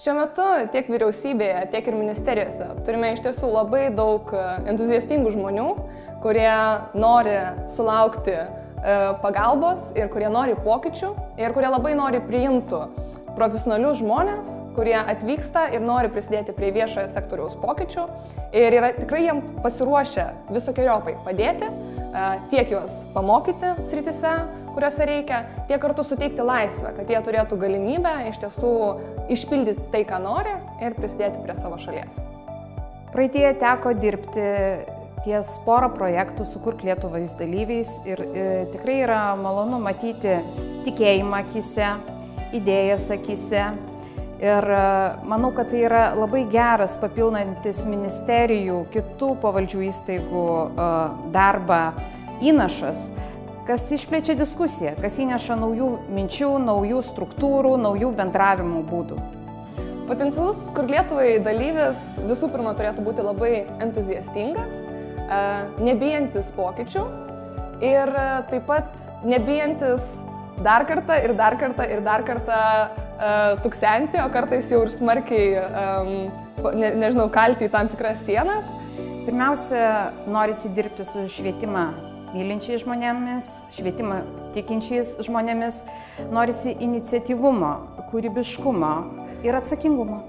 Šiuo metu tiek vyriausybėje, tiek ir ministerijose turime iš tiesų labai daug e, entuziastingų žmonių, kurie nori sulaukti e, pagalbos ir kurie nori pokyčių ir kurie labai nori priimtų profesionalius žmonės, kurie atvyksta ir nori prisidėti prie viešojo sektoriaus pokyčių ir yra tikrai jiem pasiruošę visokiojopai padėti, tiek juos pamokyti sritise, kuriuose reikia, tiek kartu suteikti laisvę, kad jie turėtų galimybę iš tiesų išpildyti tai, ką nori ir prisidėti prie savo šalies. Praeitie teko dirbti ties porą projektų Sukurk Lietuvais dalyviais ir e, tikrai yra malonu matyti tikėjimą akise, idėjas akise. Ir e, manau, kad tai yra labai geras papildantis ministerijų, kitų pavaldžių įstaigų e, darbą įnašas, kas išplečia diskusiją, kas įneša naujų minčių, naujų struktūrų, naujų bendravimo būdų. Potencialus kur Lietuvai dalyvis visų pirma turėtų būti labai entuziastingas, e, nebijantis pokyčių ir taip pat nebijantis dar kartą ir dar kartą ir dar kartą tuksenti, o kartais jau ir smarkiai, ne, nežinau, kalti į tam tikras sienas. Pirmiausia, norisi dirbti su švietimą mylinčiais žmonėmis, švietimą tikinčiais žmonėmis, norisi iniciatyvumo, kūrybiškumo ir atsakingumo.